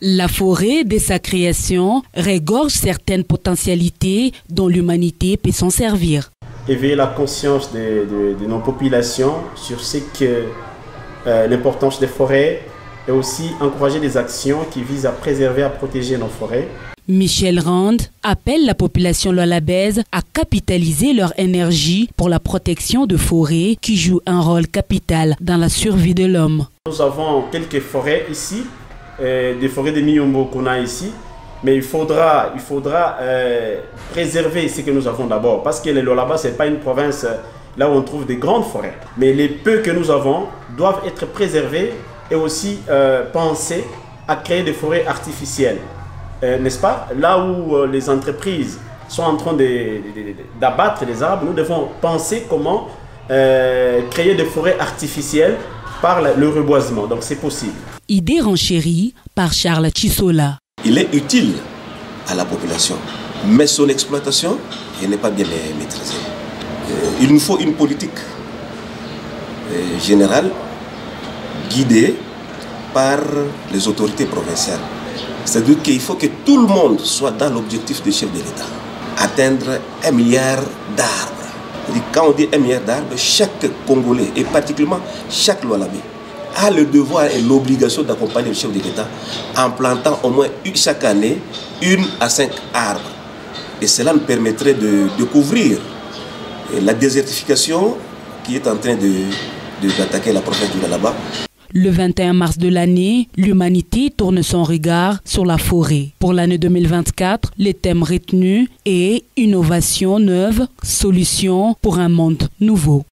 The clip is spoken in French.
La forêt, dès sa création, régorge certaines potentialités dont l'humanité peut s'en servir. Éveiller la conscience de, nos populations sur ce que euh, l'importance des forêts et aussi encourager des actions qui visent à préserver, à protéger nos forêts. Michel Rand appelle la population lolabaise à capitaliser leur énergie pour la protection de forêts qui jouent un rôle capital dans la survie de l'homme. Nous avons quelques forêts ici des forêts de Miyombo qu'on a ici. Mais il faudra, il faudra euh, préserver ce que nous avons d'abord. Parce que le Lolaba, ce n'est pas une province euh, là où on trouve des grandes forêts. Mais les peu que nous avons doivent être préservés et aussi penser à créer des forêts artificielles. N'est-ce pas? Là où les entreprises sont en train d'abattre les arbres, nous devons penser comment créer des forêts artificielles par le reboisement. Donc c'est possible. Idée renchérie par Charles Chisola. Il est utile à la population, mais son exploitation n'est pas bien maîtrisée. Euh, il nous faut une politique euh, générale guidée par les autorités provinciales. C'est-à-dire qu'il faut que tout le monde soit dans l'objectif du chef de l'État. Atteindre un milliard d'arbres quand on dit un milliard d'arbres, chaque Congolais, et particulièrement chaque Loalabé, a le devoir et l'obligation d'accompagner le chef de l'État en plantant au moins chaque année une à cinq arbres. Et cela nous permettrait de, découvrir la désertification qui est en train d'attaquer de, la province du Lalaba. Le 21 mars de l'année, l'humanité tourne son regard sur la forêt. Pour l'année 2024, les thèmes retenus est innovation neuve, solutions pour un monde nouveau.